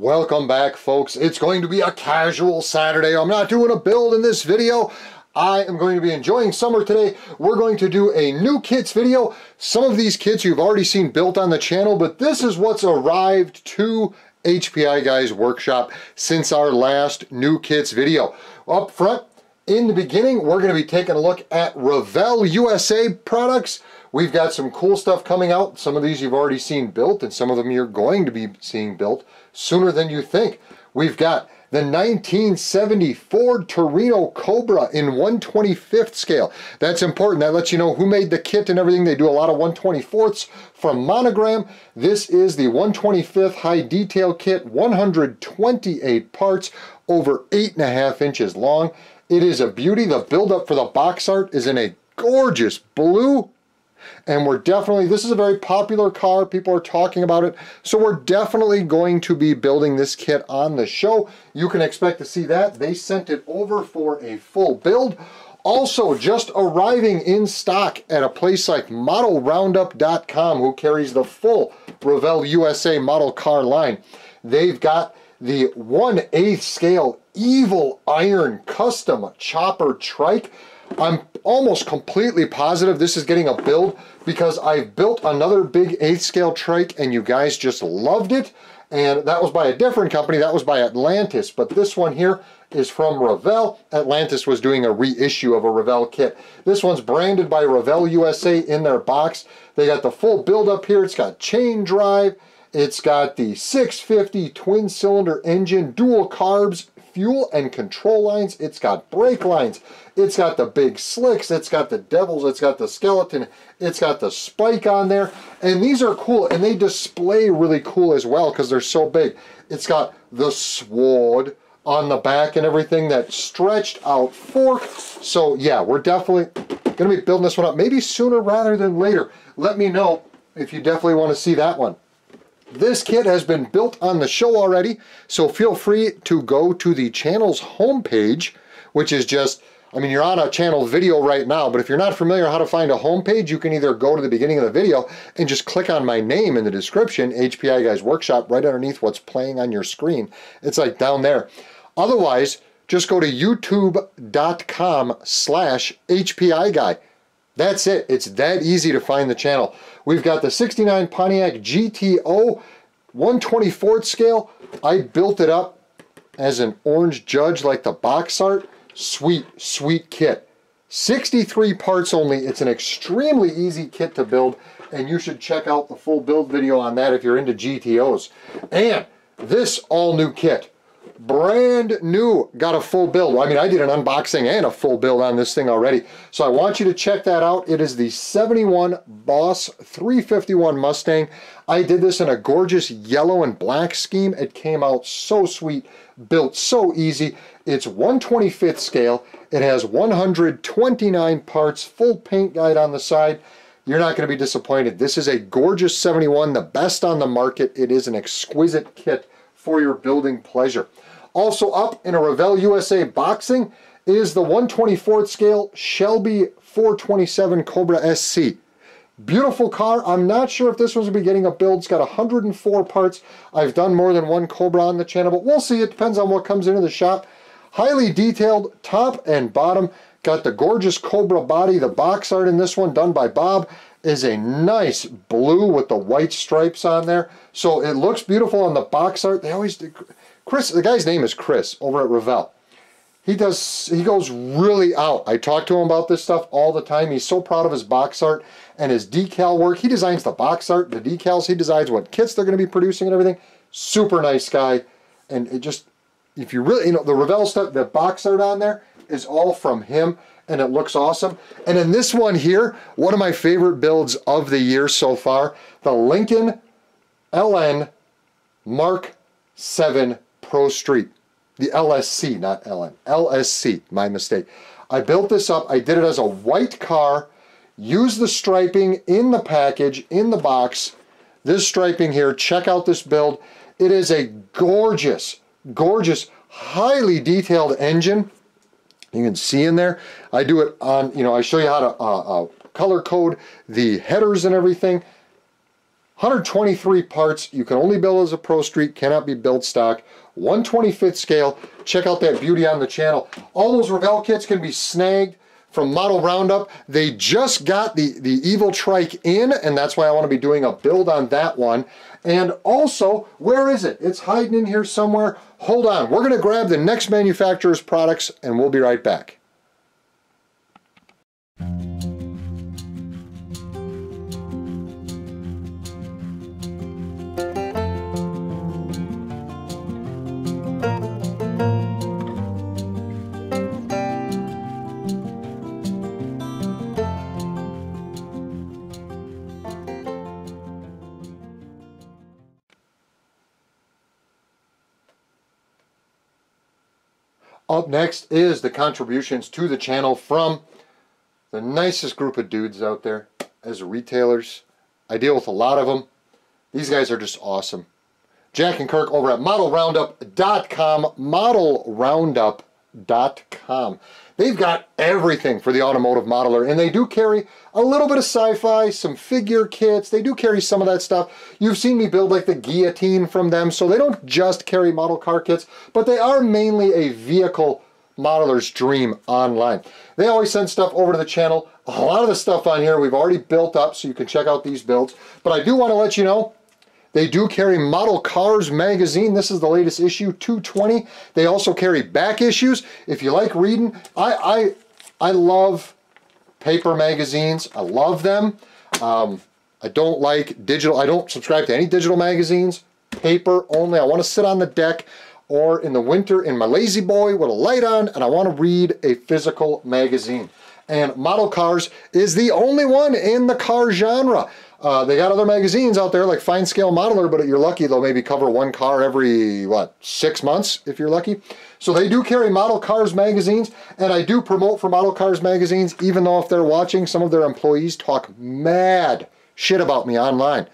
Welcome back folks. It's going to be a casual Saturday. I'm not doing a build in this video. I am going to be enjoying summer today. We're going to do a new kits video. Some of these kits you've already seen built on the channel, but this is what's arrived to HPI Guys Workshop since our last new kits video. Up front, in the beginning, we're going to be taking a look at Revell USA products. We've got some cool stuff coming out. Some of these you've already seen built, and some of them you're going to be seeing built sooner than you think. We've got the 1970 Ford Torino Cobra in 125th scale. That's important. That lets you know who made the kit and everything. They do a lot of 124ths from Monogram. This is the 125th high detail kit, 128 parts, over eight and a half inches long. It is a beauty. The buildup for the box art is in a gorgeous blue and we're definitely, this is a very popular car, people are talking about it, so we're definitely going to be building this kit on the show. You can expect to see that. They sent it over for a full build. Also, just arriving in stock at a place like ModelRoundup.com, who carries the full Revell USA model car line. They've got the 1 8 scale Evil Iron Custom Chopper Trike. I'm almost completely positive this is getting a build because I built another big eighth scale trike and you guys just loved it. And that was by a different company, that was by Atlantis. But this one here is from Revell. Atlantis was doing a reissue of a Revell kit. This one's branded by Revell USA in their box. They got the full build up here. It's got chain drive. It's got the 650 twin cylinder engine, dual carbs, fuel and control lines. It's got brake lines. It's got the big slicks. It's got the devils. It's got the skeleton. It's got the spike on there. And these are cool. And they display really cool as well because they're so big. It's got the sword on the back and everything that stretched out fork. So yeah, we're definitely going to be building this one up maybe sooner rather than later. Let me know if you definitely want to see that one. This kit has been built on the show already, so feel free to go to the channel's homepage, which is just, I mean, you're on a channel video right now, but if you're not familiar how to find a homepage, you can either go to the beginning of the video and just click on my name in the description, HPI Guys Workshop, right underneath what's playing on your screen. It's like down there. Otherwise, just go to youtube.com slash HPI Guy. That's it. It's that easy to find the channel. We've got the 69 Pontiac GTO 124th scale. I built it up as an orange judge like the box art. Sweet, sweet kit. 63 parts only. It's an extremely easy kit to build and you should check out the full build video on that if you're into GTOs. And this all new kit brand new, got a full build. I mean, I did an unboxing and a full build on this thing already. So I want you to check that out. It is the 71 Boss 351 Mustang. I did this in a gorgeous yellow and black scheme. It came out so sweet, built so easy. It's 125th scale. It has 129 parts, full paint guide on the side. You're not going to be disappointed. This is a gorgeous 71, the best on the market. It is an exquisite kit for your building pleasure. Also up in a Revell USA boxing is the 124th scale Shelby 427 Cobra SC. Beautiful car. I'm not sure if this one's going to be getting a build. It's got 104 parts. I've done more than one Cobra on the channel, but we'll see. It depends on what comes into the shop. Highly detailed top and bottom. Got the gorgeous Cobra body. The box art in this one done by Bob is a nice blue with the white stripes on there. So it looks beautiful on the box art. They always. Chris, the guy's name is Chris over at Revell. He does, he goes really out. I talk to him about this stuff all the time. He's so proud of his box art and his decal work. He designs the box art, the decals. He decides what kits they're going to be producing and everything. Super nice guy. And it just, if you really, you know, the Revell stuff, the box art on there is all from him and it looks awesome. And in this one here, one of my favorite builds of the year so far, the Lincoln LN Mark 7 Pro Street. The LSC, not LN. LSC, my mistake. I built this up. I did it as a white car. Use the striping in the package, in the box. This striping here, check out this build. It is a gorgeous, gorgeous, highly detailed engine. You can see in there. I do it on, you know, I show you how to uh, uh, color code the headers and everything. 123 parts. You can only build as a Pro Street, cannot be built stock. 125th scale. Check out that beauty on the channel. All those Revell kits can be snagged from Model Roundup. They just got the, the Evil Trike in, and that's why I want to be doing a build on that one. And also, where is it? It's hiding in here somewhere. Hold on. We're going to grab the next manufacturer's products, and we'll be right back. Up next is the contributions to the channel from the nicest group of dudes out there as retailers. I deal with a lot of them. These guys are just awesome. Jack and Kirk over at modelroundup.com, modelroundup.com. They've got everything for the automotive modeler, and they do carry a little bit of sci-fi, some figure kits. They do carry some of that stuff. You've seen me build like the guillotine from them, so they don't just carry model car kits, but they are mainly a vehicle modeler's dream online. They always send stuff over to the channel. A lot of the stuff on here we've already built up, so you can check out these builds. But I do want to let you know, they do carry Model Cars magazine. This is the latest issue, 220. They also carry back issues. If you like reading, I I, I love paper magazines. I love them. Um, I don't like digital. I don't subscribe to any digital magazines. Paper only. I want to sit on the deck or in the winter in my lazy boy with a light on and I want to read a physical magazine. And Model Cars is the only one in the car genre. Uh, they got other magazines out there like Fine Scale Modeler, but you're lucky they'll maybe cover one car every, what, six months if you're lucky. So they do carry Model Cars magazines, and I do promote for Model Cars magazines, even though if they're watching, some of their employees talk mad shit about me online.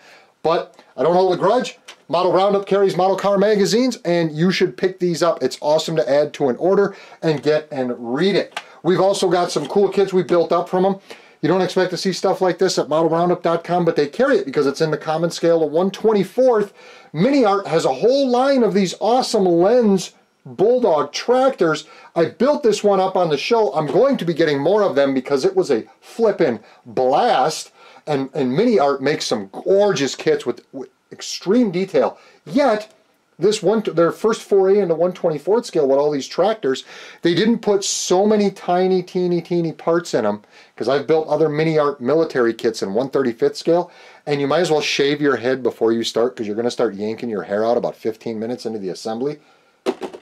But I don't hold a grudge. Model Roundup carries Model Car magazines, and you should pick these up. It's awesome to add to an order and get and read it. We've also got some cool kits we built up from them. You don't expect to see stuff like this at modelroundup.com, but they carry it because it's in the common scale of 124th. Mini Art has a whole line of these awesome Lanz Bulldog tractors. I built this one up on the show. I'm going to be getting more of them because it was a flippin' blast. And, and Mini Art makes some gorgeous kits with, with extreme detail. Yet, this one their first foray into 124th scale with all these tractors they didn't put so many tiny teeny teeny parts in them because I've built other mini art military kits in 135th scale and you might as well shave your head before you start because you're going to start yanking your hair out about 15 minutes into the assembly.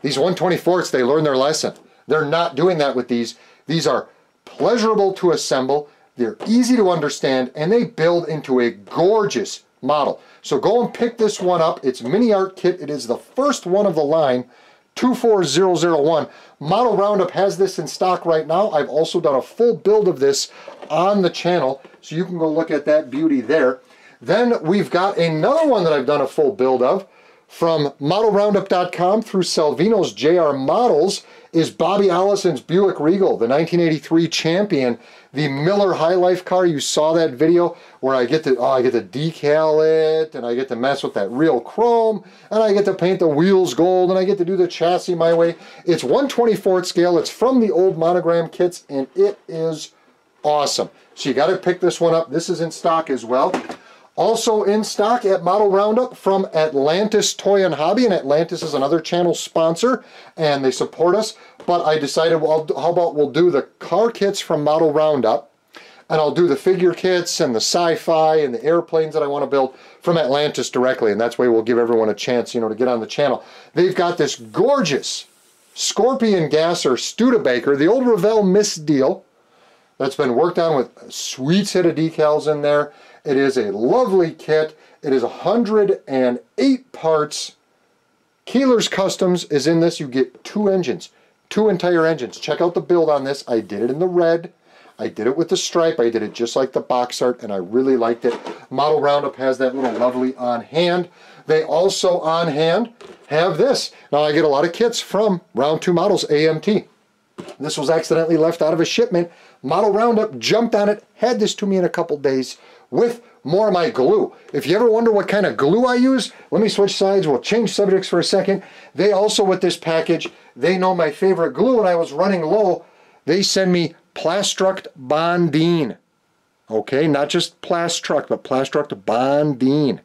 These 124ths they learn their lesson. They're not doing that with these. These are pleasurable to assemble they're easy to understand and they build into a gorgeous model. So go and pick this one up. It's Mini Art Kit. It is the first one of the line, 24001. Model Roundup has this in stock right now. I've also done a full build of this on the channel, so you can go look at that beauty there. Then we've got another one that I've done a full build of from modelroundup.com through Salvino's JR Models is Bobby Allison's Buick Regal, the 1983 champion, the Miller High Life car. You saw that video where I get to oh, I get to decal it and I get to mess with that real chrome and I get to paint the wheels gold and I get to do the chassis my way. It's 124th scale. It's from the old monogram kits and it is awesome. So you got to pick this one up. This is in stock as well. Also in stock at Model Roundup from Atlantis Toy and Hobby, and Atlantis is another channel sponsor, and they support us. But I decided, well, how about we'll do the car kits from Model Roundup, and I'll do the figure kits and the sci-fi and the airplanes that I want to build from Atlantis directly, and that's way we'll give everyone a chance, you know, to get on the channel. They've got this gorgeous Scorpion Gasser Studebaker, the old Revell Mist deal, that's been worked on with a sweet set of decals in there. It is a lovely kit. It is 108 parts. Keeler's Customs is in this. You get two engines, two entire engines. Check out the build on this. I did it in the red. I did it with the stripe. I did it just like the box art, and I really liked it. Model Roundup has that little lovely on hand. They also on hand have this. Now I get a lot of kits from Round 2 Models AMT. This was accidentally left out of a shipment Model Roundup jumped on it, had this to me in a couple days with more of my glue. If you ever wonder what kind of glue I use, let me switch sides. We'll change subjects for a second. They also, with this package, they know my favorite glue. and I was running low, they send me Plastruct Bondene. Okay, not just Plastruct, but Plastruct Bondene.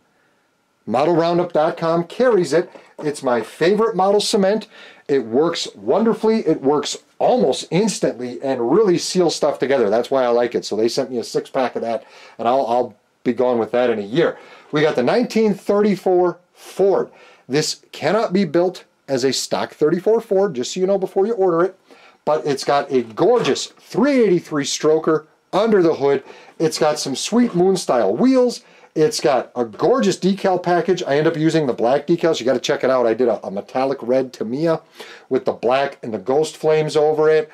ModelRoundup.com carries it. It's my favorite model cement. It works wonderfully. It works almost instantly and really seals stuff together. That's why I like it. So they sent me a six pack of that, and I'll, I'll be gone with that in a year. We got the 1934 Ford. This cannot be built as a stock 34 Ford, just so you know before you order it, but it's got a gorgeous 383 stroker under the hood. It's got some sweet moon style wheels. It's got a gorgeous decal package. I end up using the black decals. You got to check it out. I did a, a, metallic red Tamiya with the black and the ghost flames over it.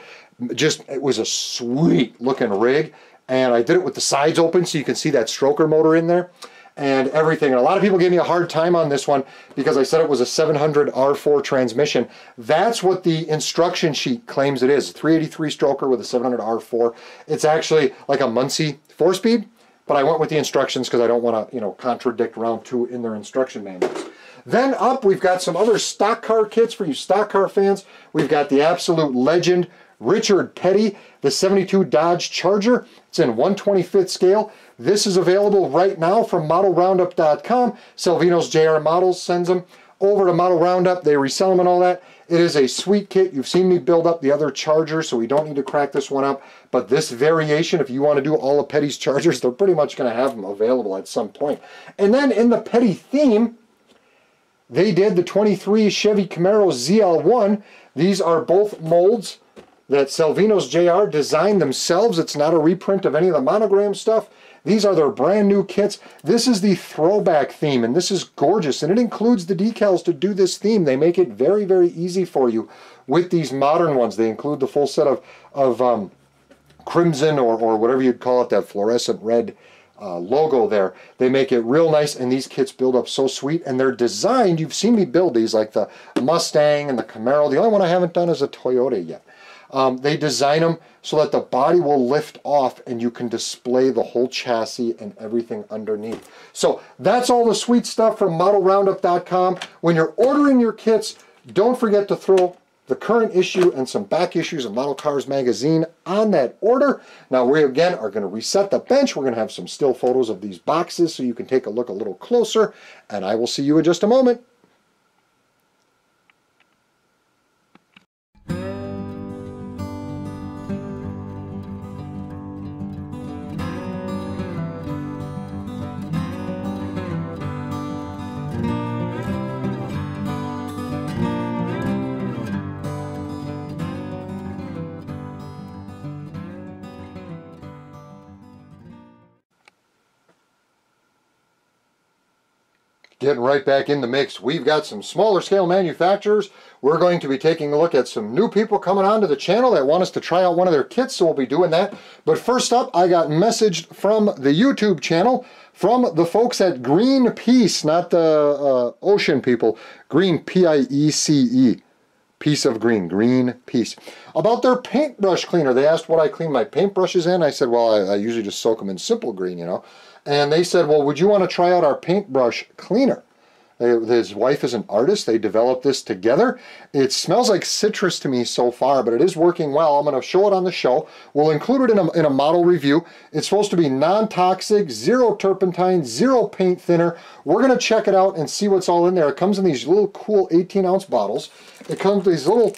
Just, it was a sweet looking rig. And I did it with the sides open so you can see that stroker motor in there and everything. And a lot of people gave me a hard time on this one because I said it was a 700 R4 transmission. That's what the instruction sheet claims it is. 383 stroker with a 700 R4. It's actually like a Muncie four-speed, but I went with the instructions because I don't want to, you know, contradict round two in their instruction manuals. Then up, we've got some other stock car kits for you stock car fans. We've got the absolute legend Richard Petty, the 72 Dodge Charger. It's in 125th scale. This is available right now from modelroundup.com. Salvino's JR Models sends them over to Model Roundup. They resell them and all that. It is a sweet kit. You've seen me build up the other charger, so we don't need to crack this one up. But this variation, if you want to do all of Petty's chargers, they're pretty much going to have them available at some point. And then in the Petty theme, they did the 23 Chevy Camaro ZL1. These are both molds that Salvino's JR designed themselves. It's not a reprint of any of the monogram stuff. These are their brand new kits. This is the throwback theme, and this is gorgeous, and it includes the decals to do this theme. They make it very, very easy for you with these modern ones. They include the full set of, of um, crimson or, or whatever you'd call it, that fluorescent red uh, logo there. They make it real nice, and these kits build up so sweet, and they're designed, you've seen me build these, like the Mustang and the Camaro. The only one I haven't done is a Toyota yet. Um, they design them so that the body will lift off and you can display the whole chassis and everything underneath. So that's all the sweet stuff from modelroundup.com. When you're ordering your kits, don't forget to throw the current issue and some back issues of Model Cars Magazine on that order. Now we again are going to reset the bench. We're going to have some still photos of these boxes so you can take a look a little closer. And I will see you in just a moment. Getting right back in the mix, we've got some smaller scale manufacturers. We're going to be taking a look at some new people coming onto the channel that want us to try out one of their kits, so we'll be doing that. But first up, I got messaged from the YouTube channel from the folks at Green Peace, not the uh, ocean people, Green P-I-E-C-E. -E. Piece of green, green piece. About their paintbrush cleaner, they asked what I clean my paintbrushes in. I said, well, I, I usually just soak them in simple green, you know and they said, well, would you want to try out our paintbrush cleaner? His wife is an artist. They developed this together. It smells like citrus to me so far, but it is working well. I'm going to show it on the show. We'll include it in a, in a model review. It's supposed to be non-toxic, zero turpentine, zero paint thinner. We're going to check it out and see what's all in there. It comes in these little cool 18-ounce bottles. It comes with these little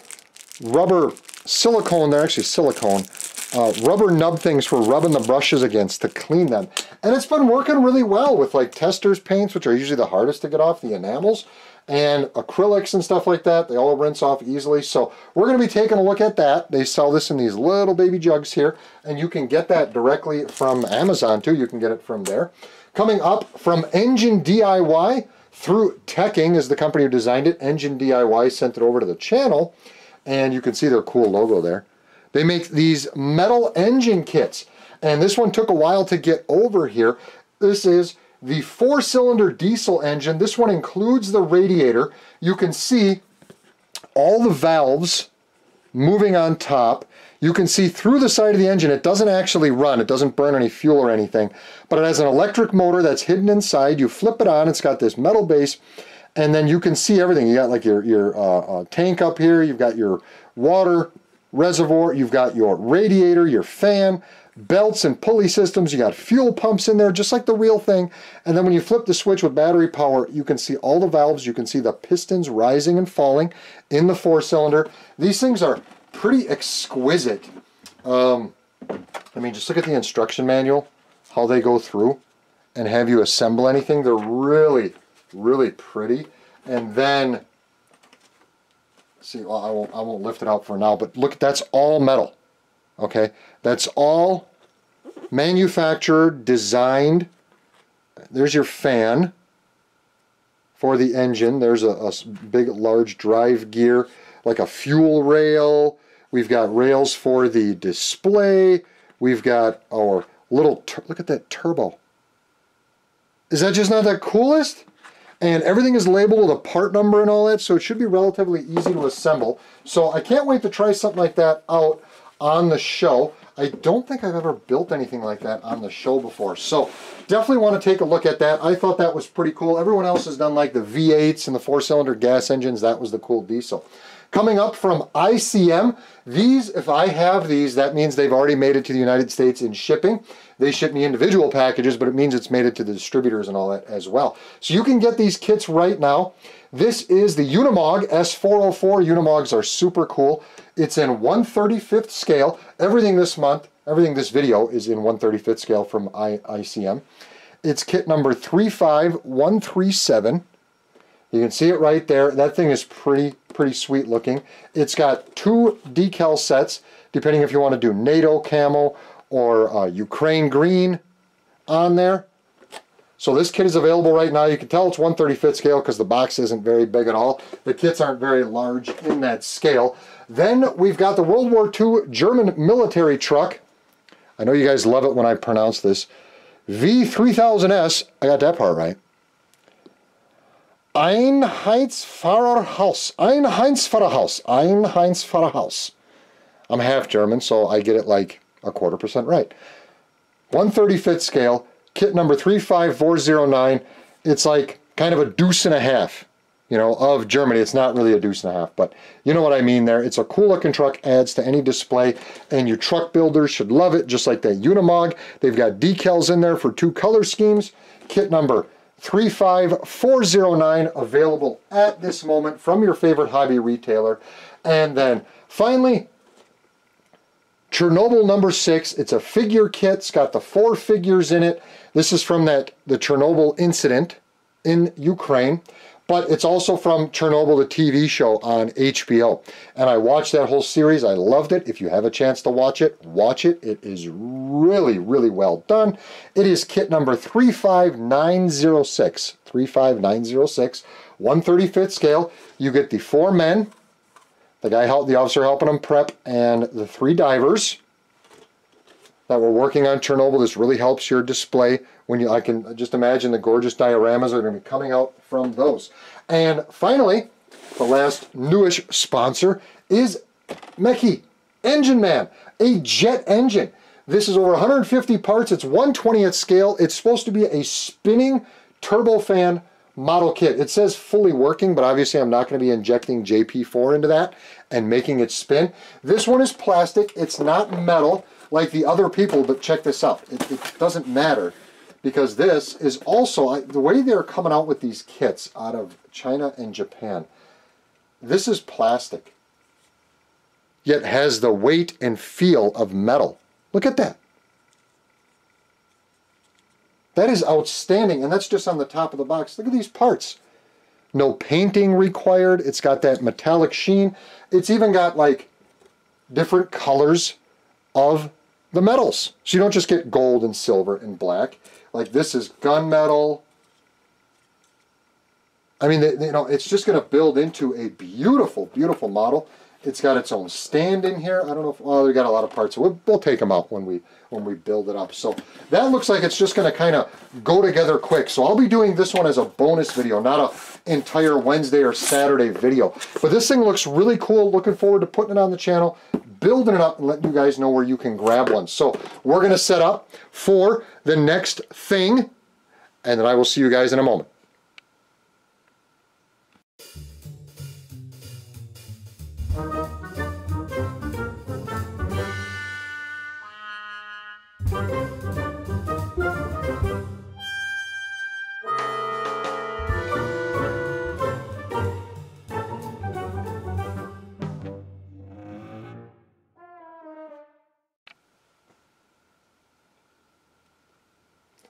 rubber silicone, they're actually silicone, uh, rubber nub things for rubbing the brushes against to clean them. And it's been working really well with like testers paints, which are usually the hardest to get off, the enamels, and acrylics and stuff like that. They all rinse off easily. So we're going to be taking a look at that. They sell this in these little baby jugs here, and you can get that directly from Amazon too. You can get it from there. Coming up from Engine DIY through Teching is the company who designed it. Engine DIY sent it over to the channel, and you can see their cool logo there. They make these metal engine kits. And this one took a while to get over here. This is the four-cylinder diesel engine. This one includes the radiator. You can see all the valves moving on top. you can see through the side of the engine. It doesn't actually run. It doesn't burn any fuel or anything, but it has an electric motor that's hidden inside. You flip it on. It's got this metal base, and then you can see everything. You got like your, your uh, uh, tank up here. You've got your water reservoir. You've got your radiator, your fan, belts and pulley systems. You got fuel pumps in there, just like the real thing. And then when you flip the switch with battery power, you can see all the valves. You can see the pistons rising and falling in the four cylinder. These things are pretty exquisite. Um, I mean, just look at the instruction manual, how they go through and have you assemble anything. They're really, really pretty. And then, see, well, I won't, I won't lift it out for now, but look, that's all metal. Okay, that's all manufactured, designed. There's your fan for the engine. There's a, a big, large drive gear, like a fuel rail. We've got rails for the display. We've got our little, look at that turbo. Is that just not the coolest? And everything is labeled with a part number and all that, so it should be relatively easy to assemble. So I can't wait to try something like that out on the show. I don't think I've ever built anything like that on the show before. So definitely want to take a look at that. I thought that was pretty cool. Everyone else has done like the V8s and the four-cylinder gas engines. That was the cool diesel. Coming up from ICM, these, if I have these, that means they've already made it to the United States in shipping. They ship me individual packages, but it means it's made it to the distributors and all that as well. So you can get these kits right now. This is the Unimog S404. Unimogs are super cool. It's in 135th scale. Everything this month, everything this video is in 135th scale from I ICM. It's kit number 35137. You can see it right there. That thing is pretty, pretty sweet looking. It's got two decal sets, depending if you want to do NATO camel or uh, Ukraine green on there. So this kit is available right now. You can tell it's 135th scale because the box isn't very big at all. The kits aren't very large in that scale. Then we've got the World War II German military truck. I know you guys love it when I pronounce this. V3000S, I got that part right. Einheitsfahrerhaus. Einheitsfahrerhaus. Einheitsfahrerhaus. I'm half German, so I get it like a quarter percent right. 135th scale, kit number 35409. It's like kind of a deuce and a half, you know, of Germany. It's not really a deuce and a half, but you know what I mean there. It's a cool looking truck, adds to any display, and your truck builders should love it, just like that Unimog. They've got decals in there for two color schemes. Kit number 35409 available at this moment from your favorite hobby retailer. And then finally, Chernobyl number six. It's a figure kit. It's got the four figures in it. This is from that the Chernobyl incident in Ukraine, but it's also from Chernobyl, the TV show on HBO. And I watched that whole series. I loved it. If you have a chance to watch it, watch it. It is really, really well done. It is kit number 35906. 35906, 135th scale. You get the four men, the guy, help, the officer helping them prep, and the three divers that were working on Chernobyl. This really helps your display when you, I can just imagine the gorgeous dioramas are going to be coming out from those. And finally, the last newish sponsor is Meki Engine Man, a jet engine. This is over 150 parts. It's 120th scale. It's supposed to be a spinning turbofan model kit. It says fully working, but obviously I'm not going to be injecting JP4 into that and making it spin. This one is plastic. It's not metal like the other people, but check this out. It, it doesn't matter because this is also, the way they're coming out with these kits out of China and Japan, this is plastic, yet has the weight and feel of metal. Look at that. That is outstanding, and that's just on the top of the box. Look at these parts. No painting required. It's got that metallic sheen. It's even got like different colors of the metals. So you don't just get gold and silver and black. Like this is gunmetal. I mean, you know, it's just going to build into a beautiful, beautiful model. It's got its own stand in here. I don't know if, well, we got a lot of parts. We'll, we'll take them out when we when we build it up. So that looks like it's just going to kind of go together quick. So I'll be doing this one as a bonus video, not a entire Wednesday or Saturday video. But this thing looks really cool. Looking forward to putting it on the channel, building it up, and letting you guys know where you can grab one. So we're going to set up for the next thing, and then I will see you guys in a moment.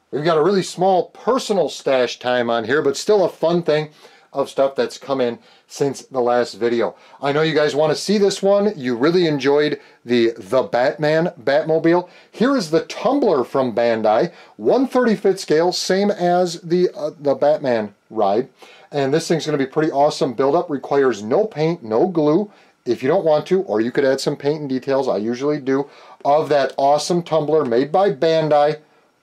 We've got a really small personal stash time on here, but still a fun thing of stuff that's come in since the last video. I know you guys want to see this one. You really enjoyed the The Batman Batmobile. Here is the tumbler from Bandai, 135th scale, same as the, uh, the Batman ride. And this thing's going to be pretty awesome. Build up requires no paint, no glue, if you don't want to, or you could add some paint and details, I usually do, of that awesome tumbler made by Bandai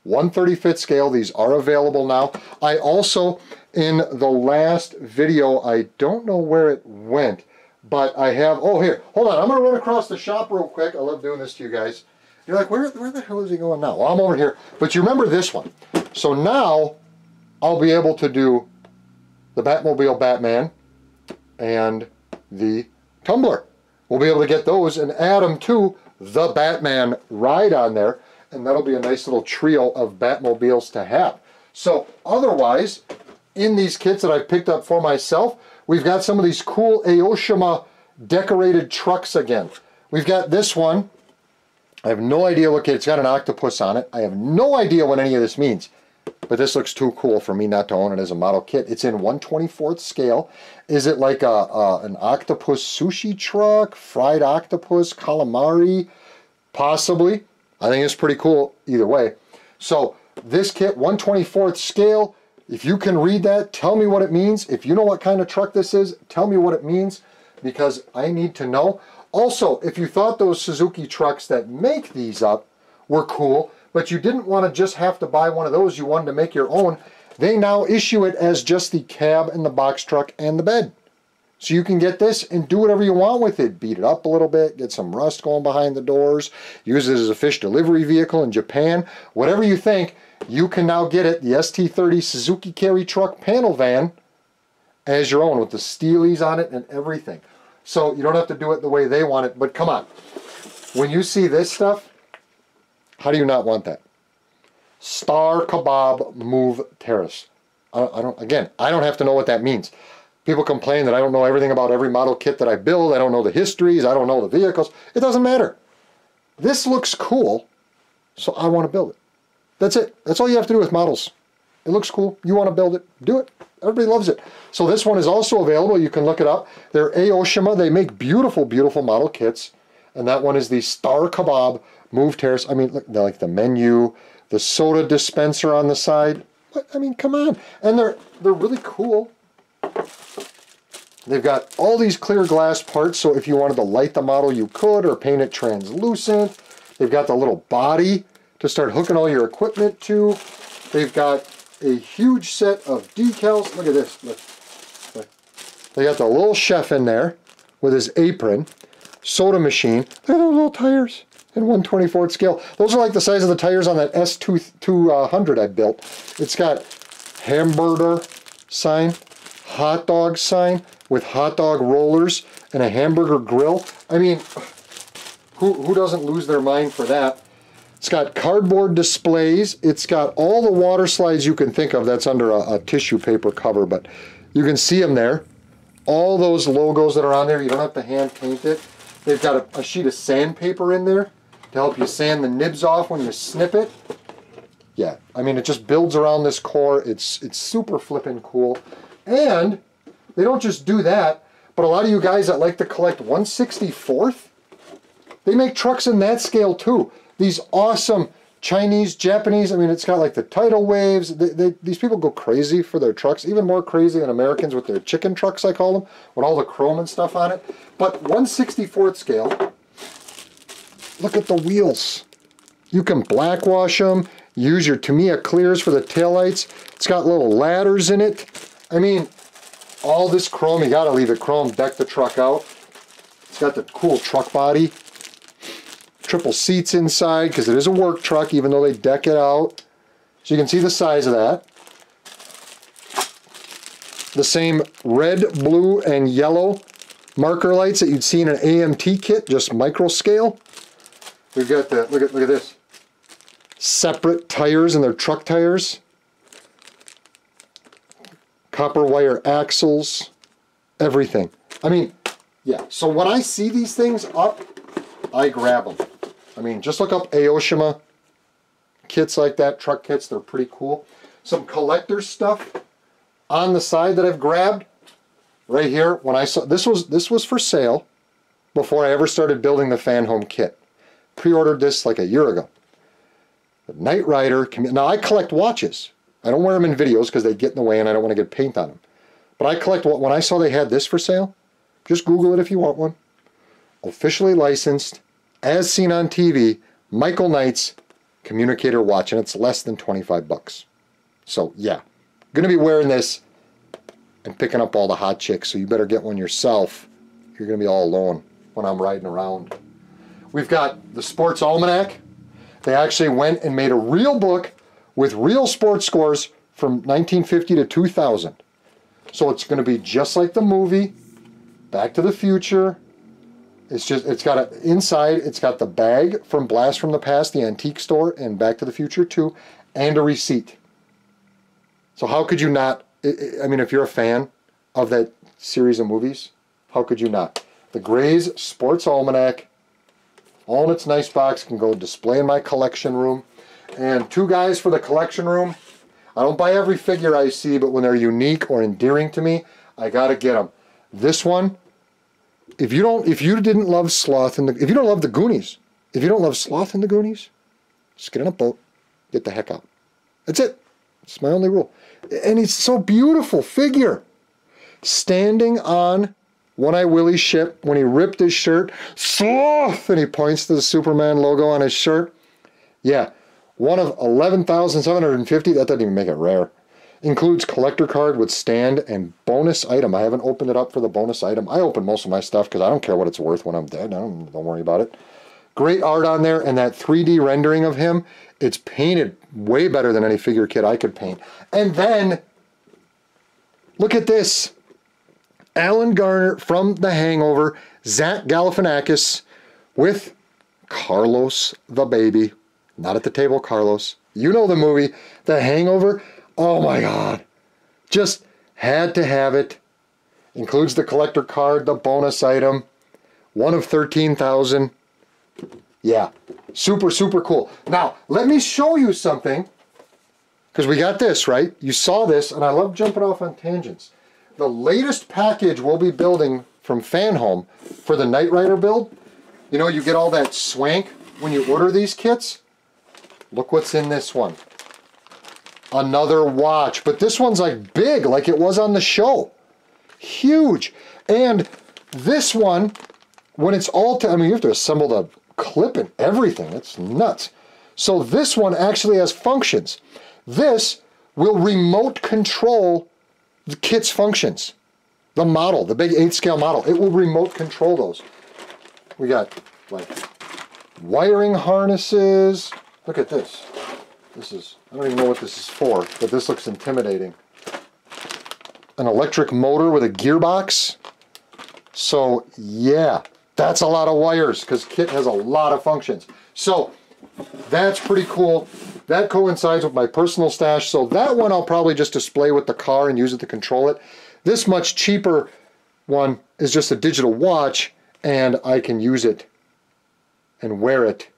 135th scale. These are available now. I also, in the last video, I don't know where it went, but I have, oh here, hold on, I'm going to run across the shop real quick. I love doing this to you guys. You're like, where, where the hell is he going now? Well, I'm over here. But you remember this one. So now I'll be able to do the Batmobile Batman and the Tumbler. We'll be able to get those and add them to the Batman ride on there and that'll be a nice little trio of Batmobiles to have. So otherwise, in these kits that I've picked up for myself, we've got some of these cool Aoshima decorated trucks again. We've got this one. I have no idea what kit. It's got an octopus on it. I have no idea what any of this means. But this looks too cool for me not to own it as a model kit. It's in 124th scale. Is it like a, a an octopus sushi truck? Fried octopus? Calamari? Possibly. I think it's pretty cool either way. So this kit, 124th scale, if you can read that, tell me what it means. If you know what kind of truck this is, tell me what it means because I need to know. Also, if you thought those Suzuki trucks that make these up were cool, but you didn't want to just have to buy one of those, you wanted to make your own, they now issue it as just the cab and the box truck and the bed. So you can get this and do whatever you want with it. Beat it up a little bit, get some rust going behind the doors, use it as a fish delivery vehicle in Japan. Whatever you think, you can now get it, the ST30 Suzuki Carry Truck panel van, as your own with the steelies on it and everything. So you don't have to do it the way they want it, but come on. When you see this stuff, how do you not want that? Star Kebab Move Terrace. I, I don't, again, I don't have to know what that means. People complain that I don't know everything about every model kit that I build. I don't know the histories. I don't know the vehicles. It doesn't matter. This looks cool, so I want to build it. That's it. That's all you have to do with models. It looks cool. You want to build it. Do it. Everybody loves it. So this one is also available. You can look it up. They're Aoshima. They make beautiful, beautiful model kits. And that one is the Star Kebab Move Terrace. I mean, look, like the menu, the soda dispenser on the side. I mean, come on. And they're they're really cool. They've got all these clear glass parts, so if you wanted to light the model, you could, or paint it translucent. They've got the little body to start hooking all your equipment to. They've got a huge set of decals. Look at this. Look. Look. They got the little chef in there with his apron, soda machine. Look at those little tires in 124th scale. Those are like the size of the tires on that S200 uh, I built. It's got hamburger sign, hot dog sign with hot dog rollers and a hamburger grill. I mean, who, who doesn't lose their mind for that? It's got cardboard displays. It's got all the water slides you can think of. That's under a, a tissue paper cover, but you can see them there. All those logos that are on there, you don't have to hand paint it. They've got a, a sheet of sandpaper in there to help you sand the nibs off when you snip it. Yeah, I mean, it just builds around this core. It's, it's super flippin' cool. And they don't just do that, but a lot of you guys that like to collect 164th, they make trucks in that scale too. These awesome Chinese, Japanese. I mean, it's got like the tidal waves. They, they, these people go crazy for their trucks, even more crazy than Americans with their chicken trucks, I call them, with all the chrome and stuff on it. But 164th scale, look at the wheels. You can blackwash them, use your Tamiya clears for the taillights. It's got little ladders in it. I mean, all this chrome, you gotta leave it chrome, deck the truck out. It's got the cool truck body. Triple seats inside, because it is a work truck, even though they deck it out. So you can see the size of that. The same red, blue, and yellow marker lights that you'd see in an AMT kit, just micro scale. We've got the, look at, look at this. Separate tires and their truck tires. Copper wire axles, everything. I mean, yeah, so when I see these things up, I grab them. I mean, just look up Aoshima kits like that, truck kits, they're pretty cool. Some collector stuff on the side that I've grabbed right here when I saw this was this was for sale before I ever started building the Fanhome kit. Pre-ordered this like a year ago. The Knight Rider. Now I collect watches. I don't wear them in videos because they get in the way and I don't want to get paint on them. But I collect what when I saw they had this for sale. Just Google it if you want one. Officially licensed, as seen on TV, Michael Knight's communicator watch, and it's less than 25 bucks. So yeah, gonna be wearing this and picking up all the hot chicks, so you better get one yourself. You're gonna be all alone when I'm riding around. We've got the Sports Almanac. They actually went and made a real book with real sports scores from 1950 to 2000. So it's going to be just like the movie, Back to the Future. It's just it's got a inside. It's got the bag from Blast from the Past, the antique store, and Back to the Future 2, and a receipt. So how could you not? I mean, if you're a fan of that series of movies, how could you not? The Gray's Sports Almanac all in its nice box, can go display in my collection room. And two guys for the collection room. I don't buy every figure I see, but when they're unique or endearing to me, I gotta get them. This one, if you don't, if you didn't love Sloth and the, if you don't love the Goonies, if you don't love Sloth and the Goonies, just get in a boat, get the heck out. That's it. It's my only rule. And it's so beautiful figure. Standing on one Eye Willie's ship when he ripped his shirt, sloth, and he points to the Superman logo on his shirt. Yeah, one of 11,750, that doesn't even make it rare. Includes collector card with stand and bonus item. I haven't opened it up for the bonus item. I open most of my stuff because I don't care what it's worth when I'm dead. Don't, don't worry about it. Great art on there, and that 3D rendering of him, it's painted way better than any figure kit I could paint. And then, look at this. Alan Garner from The Hangover, Zach Galifianakis with Carlos the baby. Not at the table, Carlos. You know the movie, The Hangover. Oh my God. Just had to have it. Includes the collector card, the bonus item. One of 13,000. Yeah, super, super cool. Now, let me show you something. Because we got this, right? You saw this, and I love jumping off on tangents the latest package we'll be building from Fanhome for the Knight Rider build. You know, you get all that swank when you order these kits. Look what's in this one. Another watch, but this one's like big, like it was on the show. Huge. And this one, when it's all, I mean, you have to assemble the clip and everything. It's nuts. So this one actually has functions. This will remote control the kit's functions. The model, the big 8 scale model, it will remote control those. We got like wiring harnesses. Look at this. This is, I don't even know what this is for, but this looks intimidating. An electric motor with a gearbox. So yeah, that's a lot of wires because kit has a lot of functions. So that's pretty cool. That coincides with my personal stash, so that one I'll probably just display with the car and use it to control it. This much cheaper one is just a digital watch, and I can use it and wear it.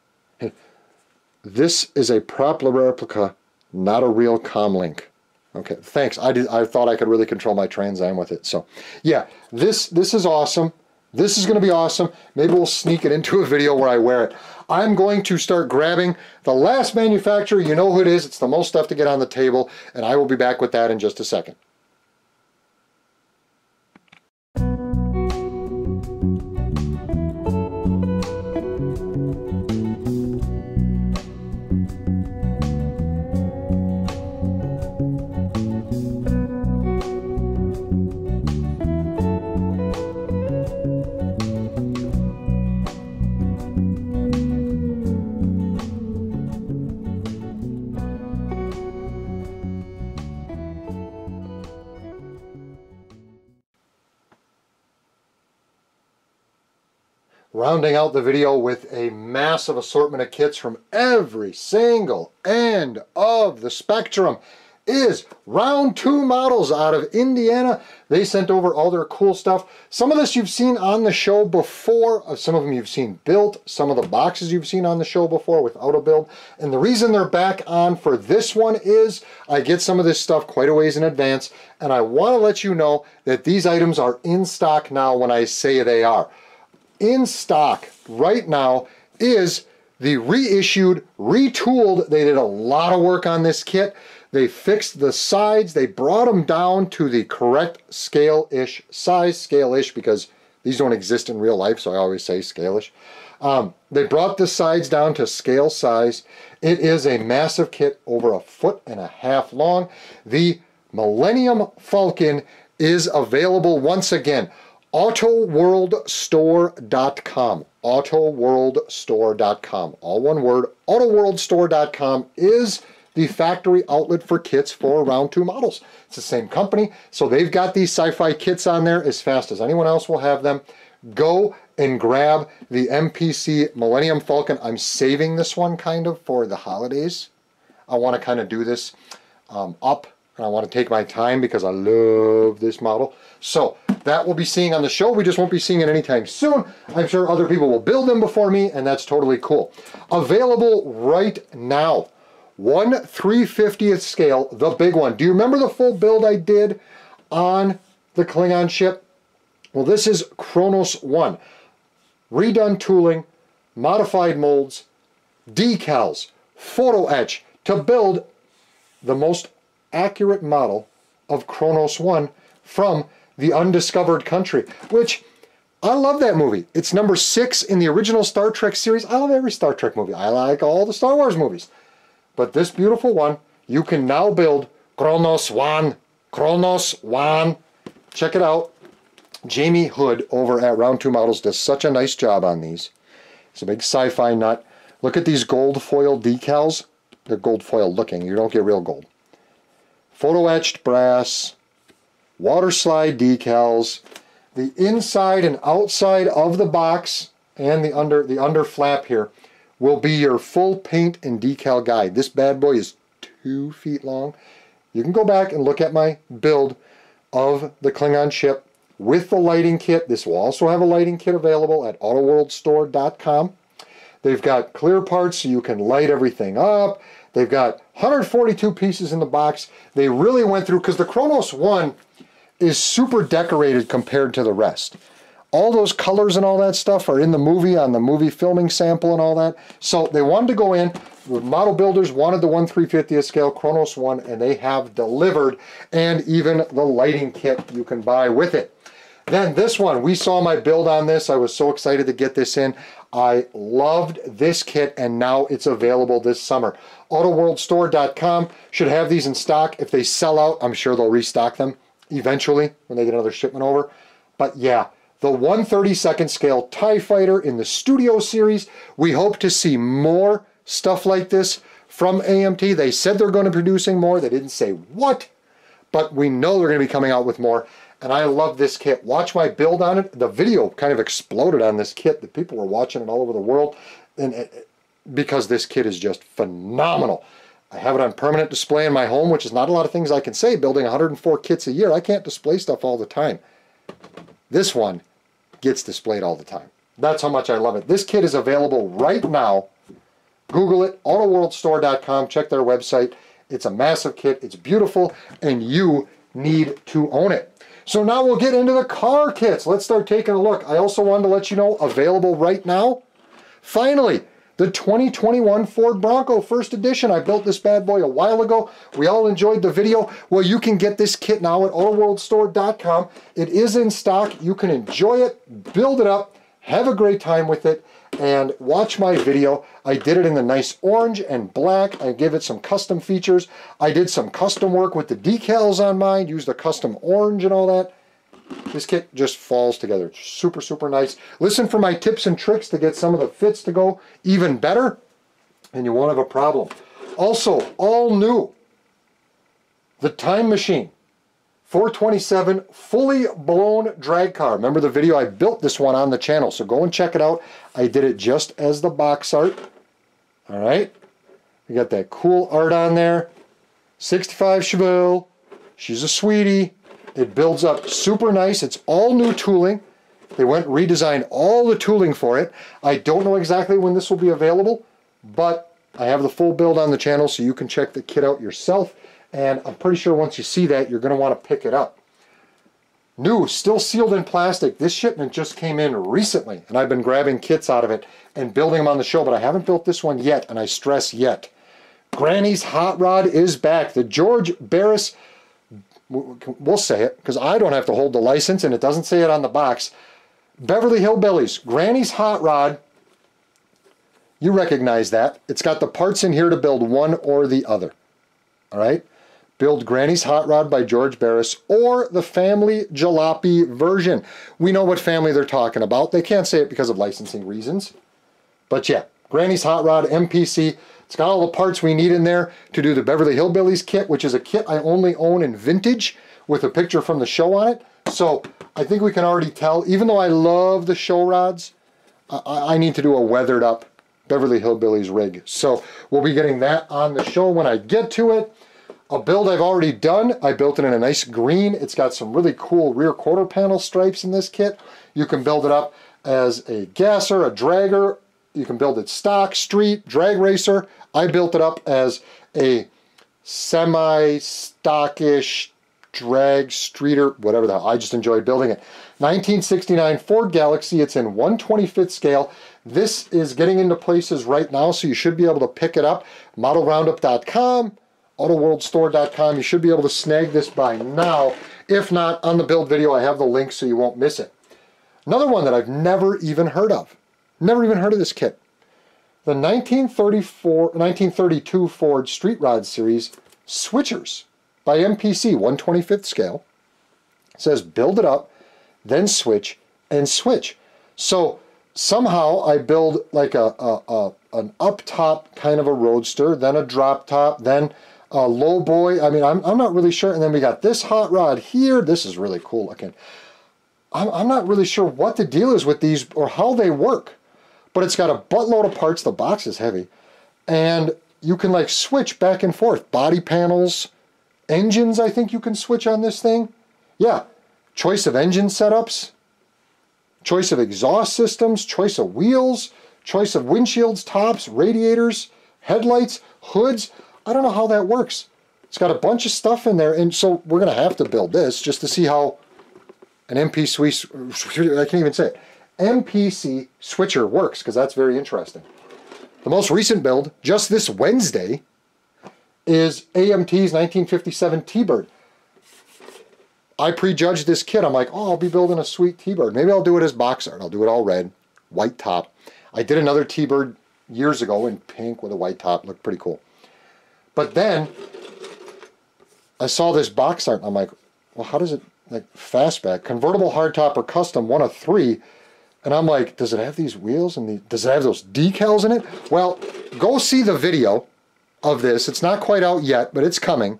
This is a prop replica, not a real comlink. Okay, thanks. I did. I thought I could really control my Trans Am with it. So, yeah, this this is awesome. This is going to be awesome. Maybe we'll sneak it into a video where I wear it. I'm going to start grabbing the last manufacturer. You know who it is. It's the most stuff to get on the table, and I will be back with that in just a second. Rounding out the video with a massive assortment of kits from every single end of the spectrum is round two models out of Indiana. They sent over all their cool stuff. Some of this you've seen on the show before. Uh, some of them you've seen built. Some of the boxes you've seen on the show before without a build. And the reason they're back on for this one is I get some of this stuff quite a ways in advance. And I want to let you know that these items are in stock now when I say they are in stock right now is the reissued, retooled. They did a lot of work on this kit. They fixed the sides. They brought them down to the correct scale-ish size, scale-ish because these don't exist in real life, so I always say scale-ish. Um, they brought the sides down to scale size. It is a massive kit, over a foot and a half long. The Millennium Falcon is available once again autoworldstore.com autoworldstore.com all one word autoworldstore.com is the factory outlet for kits for round two models. It's the same company so they've got these sci-fi kits on there as fast as anyone else will have them. Go and grab the mpc millennium falcon. I'm saving this one kind of for the holidays. I want to kind of do this um, up and I want to take my time because I love this model. So that we'll be seeing on the show. We just won't be seeing it anytime soon. I'm sure other people will build them before me, and that's totally cool. Available right now. One 350th scale, the big one. Do you remember the full build I did on the Klingon ship? Well, this is Kronos 1. Redone tooling, modified molds, decals, photo etch to build the most accurate model of Kronos 1 from the undiscovered country, which I love that movie. It's number six in the original Star Trek series. I love every Star Trek movie. I like all the Star Wars movies. But this beautiful one, you can now build Kronos 1. Kronos 1. Check it out. Jamie Hood over at Round 2 Models does such a nice job on these. It's a big sci-fi nut. Look at these gold foil decals. They're gold foil looking. You don't get real gold photo etched brass, water slide decals, the inside and outside of the box and the under the under flap here will be your full paint and decal guide. This bad boy is two feet long. You can go back and look at my build of the Klingon ship with the lighting kit. This will also have a lighting kit available at autoworldstore.com. They've got clear parts so you can light everything up. They've got 142 pieces in the box. They really went through, because the Kronos 1 is super decorated compared to the rest. All those colors and all that stuff are in the movie, on the movie filming sample and all that. So they wanted to go in, the model builders wanted the 1 350th scale Kronos 1, and they have delivered, and even the lighting kit you can buy with it. Then this one, we saw my build on this. I was so excited to get this in. I loved this kit and now it's available this summer. AutoWorldStore.com should have these in stock. If they sell out, I'm sure they'll restock them eventually when they get another shipment over. But yeah, the 132nd scale TIE Fighter in the Studio Series. We hope to see more stuff like this from AMT. They said they're going to be producing more. They didn't say what, but we know they're going to be coming out with more and I love this kit. Watch my build on it. The video kind of exploded on this kit. The people were watching it all over the world and it, because this kit is just phenomenal. I have it on permanent display in my home, which is not a lot of things I can say. Building 104 kits a year, I can't display stuff all the time. This one gets displayed all the time. That's how much I love it. This kit is available right now. Google it, autoworldstore.com. Check their website. It's a massive kit. It's beautiful, and you need to own it. So now we'll get into the car kits. Let's start taking a look. I also wanted to let you know, available right now, finally, the 2021 Ford Bronco First Edition. I built this bad boy a while ago. We all enjoyed the video. Well, you can get this kit now at autoworldstore.com. It is in stock. You can enjoy it, build it up, have a great time with it, and watch my video. I did it in the nice orange and black. I give it some custom features. I did some custom work with the decals on mine, used a custom orange and all that. This kit just falls together. It's super, super nice. Listen for my tips and tricks to get some of the fits to go even better, and you won't have a problem. Also, all new, the Time Machine. 427 fully blown drag car. Remember the video? I built this one on the channel, so go and check it out. I did it just as the box art. All right. We got that cool art on there. 65 Chevelle. She's a sweetie. It builds up super nice. It's all new tooling. They went redesigned all the tooling for it. I don't know exactly when this will be available, but I have the full build on the channel so you can check the kit out yourself. And I'm pretty sure once you see that, you're going to want to pick it up. New, still sealed in plastic. This shipment just came in recently, and I've been grabbing kits out of it and building them on the show, but I haven't built this one yet, and I stress yet. Granny's Hot Rod is back. The George Barris we'll say it because I don't have to hold the license and it doesn't say it on the box. Beverly Hillbillies, Granny's Hot Rod. You recognize that. It's got the parts in here to build one or the other. All right? Build Granny's Hot Rod by George Barris or the Family Jalopy version. We know what family they're talking about. They can't say it because of licensing reasons. But yeah, Granny's Hot Rod MPC. It's got all the parts we need in there to do the Beverly Hillbillies kit, which is a kit I only own in vintage with a picture from the show on it. So I think we can already tell, even though I love the show rods, I, I need to do a weathered up Beverly Hillbillies rig. So we'll be getting that on the show when I get to it. A build I've already done, I built it in a nice green. It's got some really cool rear quarter panel stripes in this kit. You can build it up as a gasser, a dragger, you can build it stock, street, drag racer. I built it up as a semi-stockish drag streeter, whatever the hell. I just enjoyed building it. 1969 Ford Galaxie. It's in 125th scale. This is getting into places right now, so you should be able to pick it up. ModelRoundup.com, AutoWorldStore.com. You should be able to snag this by now. If not, on the build video, I have the link so you won't miss it. Another one that I've never even heard of. Never even heard of this kit. The 1934, 1932 Ford Street Rod Series Switchers by MPC, 125th scale. Says build it up, then switch, and switch. So somehow I build like a, a, a an up top kind of a roadster, then a drop top, then a low boy. I mean, I'm, I'm not really sure. And then we got this hot rod here. This is really cool looking. I'm, I'm not really sure what the deal is with these or how they work but it's got a buttload of parts. The box is heavy. And you can like switch back and forth. Body panels, engines I think you can switch on this thing. Yeah, choice of engine setups, choice of exhaust systems, choice of wheels, choice of windshields, tops, radiators, headlights, hoods. I don't know how that works. It's got a bunch of stuff in there, and so we're going to have to build this just to see how an MP Swiss, I can't even say it, MPC switcher works, because that's very interesting. The most recent build, just this Wednesday, is AMT's 1957 T-Bird. I prejudged this kit. I'm like, oh, I'll be building a sweet T-Bird. Maybe I'll do it as box art. I'll do it all red, white top. I did another T-Bird years ago in pink with a white top. Looked pretty cool. But then I saw this box art. I'm like, well, how does it, like, fastback, convertible hardtop or custom, one of three, and I'm like, does it have these wheels and the, does it have those decals in it? Well, go see the video of this. It's not quite out yet, but it's coming.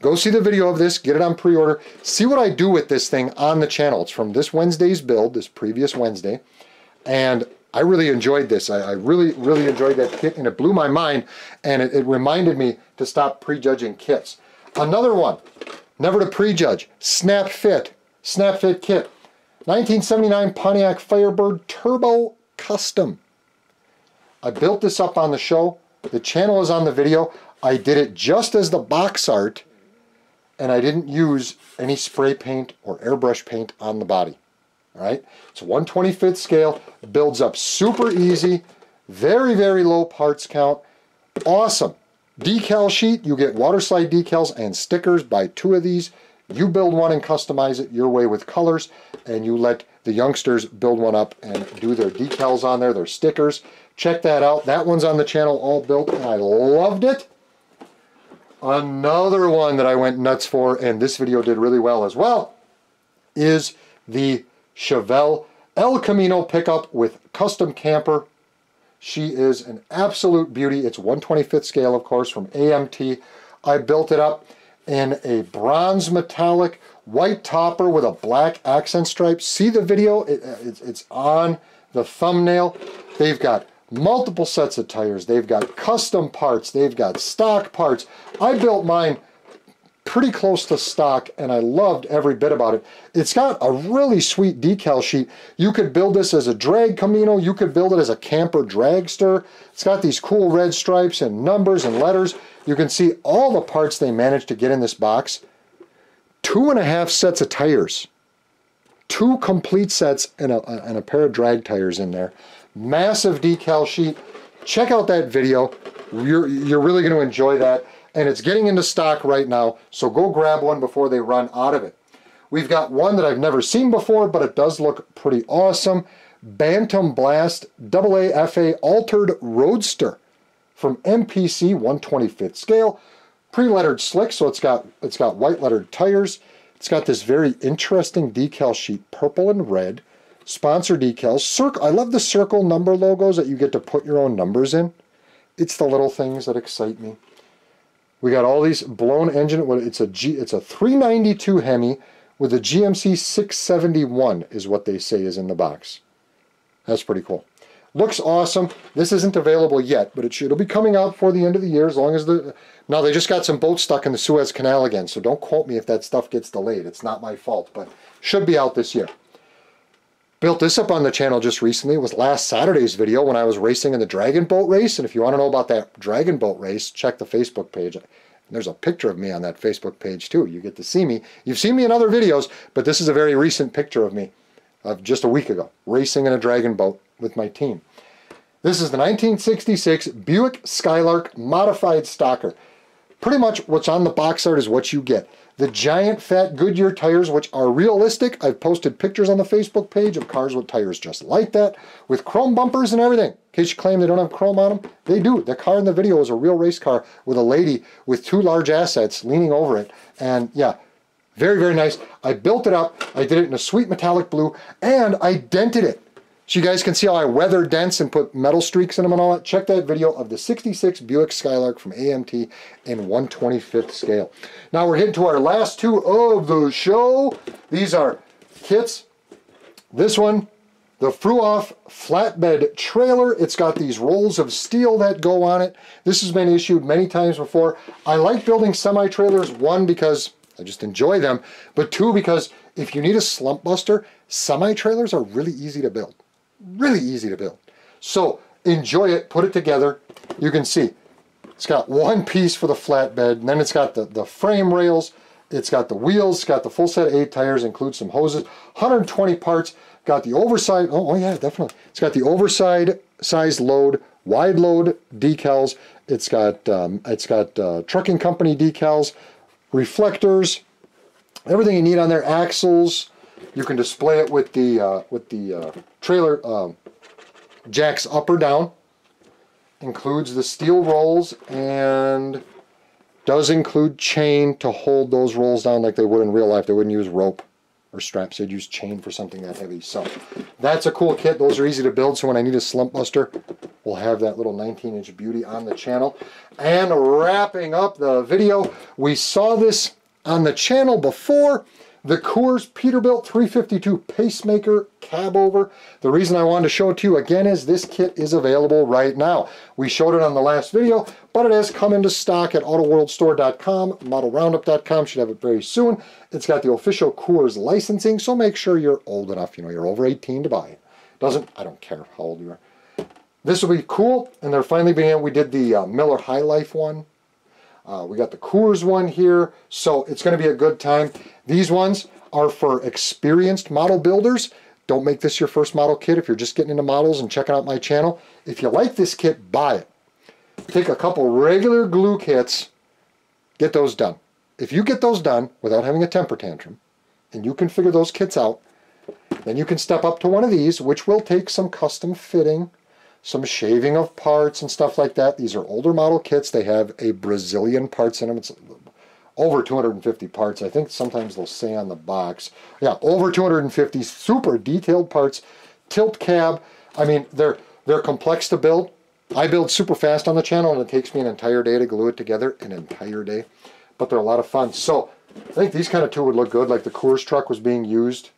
Go see the video of this, get it on pre-order. See what I do with this thing on the channel. It's from this Wednesday's build, this previous Wednesday. And I really enjoyed this. I, I really, really enjoyed that kit and it blew my mind and it, it reminded me to stop prejudging kits. Another one, never to prejudge, Snap Fit, Snap Fit kit. 1979 Pontiac Firebird Turbo Custom. I built this up on the show. The channel is on the video. I did it just as the box art. and I didn't use any spray paint or airbrush paint on the body. All right, it's a 125th scale, builds up super easy, very, very low parts count, awesome. Decal sheet, you get water slide decals and stickers. Buy two of these. You build one and customize it your way with colors, and you let the youngsters build one up and do their decals on there, their stickers. Check that out. That one's on the channel, all built, and I loved it. Another one that I went nuts for, and this video did really well as well, is the Chevelle El Camino pickup with custom camper she is an absolute beauty. It's 125th scale, of course, from AMT. I built it up in a bronze metallic white topper with a black accent stripe. See the video? It, uh, it, it's on the thumbnail. They've got multiple sets of tires. They've got custom parts. They've got stock parts. I built mine pretty close to stock and I loved every bit about it. It's got a really sweet decal sheet. You could build this as a drag Camino. You could build it as a camper dragster. It's got these cool red stripes and numbers and letters. You can see all the parts they managed to get in this box. Two and a half sets of tires. Two complete sets and a, and a pair of drag tires in there. Massive decal sheet. Check out that video. You're, you're really going to enjoy that and it's getting into stock right now, so go grab one before they run out of it. We've got one that I've never seen before, but it does look pretty awesome. Bantam Blast AAFA Altered Roadster from MPC 125th scale. Pre-lettered slick, so it's got it's got white lettered tires. It's got this very interesting decal sheet, purple and red. Sponsor decals. Circle. I love the circle number logos that you get to put your own numbers in. It's the little things that excite me. We got all these blown engine. It's a G. It's a 392 Hemi with a GMC 671 is what they say is in the box. That's pretty cool. Looks awesome. This isn't available yet, but it should, it'll be coming out for the end of the year as long as the... Now, they just got some boats stuck in the Suez Canal again, so don't quote me if that stuff gets delayed. It's not my fault, but should be out this year. Built this up on the channel just recently. It was last Saturday's video when I was racing in the Dragon Boat race. And if you want to know about that Dragon Boat race, check the Facebook page. There's a picture of me on that Facebook page too. You get to see me. You've seen me in other videos, but this is a very recent picture of me of just a week ago, racing in a Dragon Boat with my team. This is the 1966 Buick Skylark Modified Stocker. Pretty much what's on the box art is what you get the giant fat Goodyear tires, which are realistic. I've posted pictures on the Facebook page of cars with tires just like that, with chrome bumpers and everything. In case you claim they don't have chrome on them, they do. The car in the video is a real race car with a lady with two large assets leaning over it. And yeah, very, very nice. I built it up. I did it in a sweet metallic blue, and I dented it. So you guys can see how I weather dents and put metal streaks in them and all that. Check that video of the 66 Buick Skylark from AMT in 125th scale. Now we're heading to our last two of the show. These are kits. This one, the Fruehauf flatbed trailer. It's got these rolls of steel that go on it. This has been issued many times before. I like building semi-trailers, one, because I just enjoy them, but two, because if you need a slump buster, semi-trailers are really easy to build really easy to build. So enjoy it, put it together. You can see it's got one piece for the flatbed, and then it's got the, the frame rails, it's got the wheels, it's got the full set of eight tires, includes some hoses, 120 parts, got the overside, oh, oh yeah, definitely. It's got the overside size load, wide load decals, it's got, um, it's got uh, trucking company decals, reflectors, everything you need on there, axles, you can display it with the uh, with the uh, trailer um, jacks up or down. Includes the steel rolls and does include chain to hold those rolls down like they would in real life. They wouldn't use rope or straps. They'd use chain for something that heavy. So that's a cool kit. Those are easy to build. So when I need a slump buster, we'll have that little 19 inch beauty on the channel. And wrapping up the video, we saw this on the channel before. The Coors Peterbilt 352 Pacemaker cab over. The reason I wanted to show it to you again is this kit is available right now. We showed it on the last video, but it has come into stock at AutoWorldStore.com, ModelRoundup.com should have it very soon. It's got the official Coors licensing, so make sure you're old enough, you know, you're over 18 to buy it. Doesn't, I don't care how old you are. This will be cool, and they're finally being, we did the uh, Miller High Life one Uh, we got the Coors one here, so it's going to be a good time. These ones are for experienced model builders. Don't make this your first model kit if you're just getting into models and checking out my channel. If you like this kit, buy it. Take a couple regular glue kits, get those done. If you get those done without having a temper tantrum, and you can figure those kits out, then you can step up to one of these, which will take some custom fitting, some shaving of parts and stuff like that. These are older model kits. They have a Brazilian parts in them. It's over 250 parts. I think sometimes they'll say on the box. Yeah, over 250 super detailed parts. Tilt cab. I mean, they're they're complex to build. I build super fast on the channel and it takes me an entire day to glue it together, an entire day. But they're a lot of fun. So I think these kind of two would look good, like the Coors truck was being used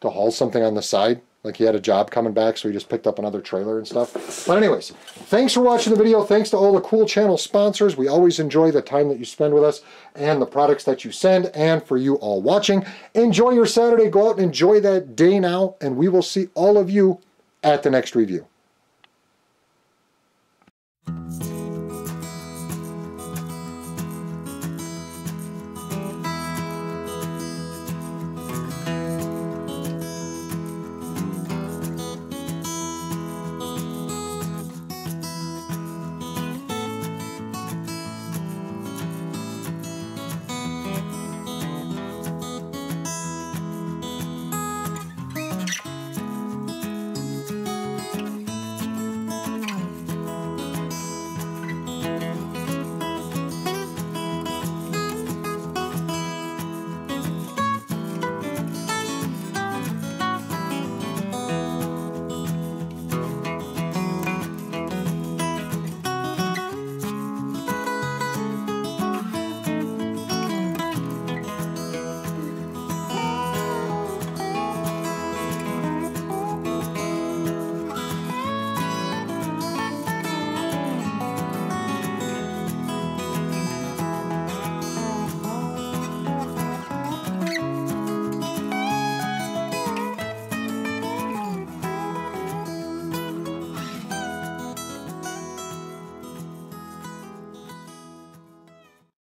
to haul something on the side. Like he had a job coming back, so he just picked up another trailer and stuff. But anyways, thanks for watching the video. Thanks to all the cool channel sponsors. We always enjoy the time that you spend with us and the products that you send. And for you all watching, enjoy your Saturday. Go out and enjoy that day now. And we will see all of you at the next review.